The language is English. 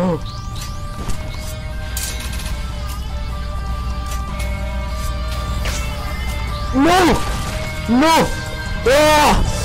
No! No! Ah!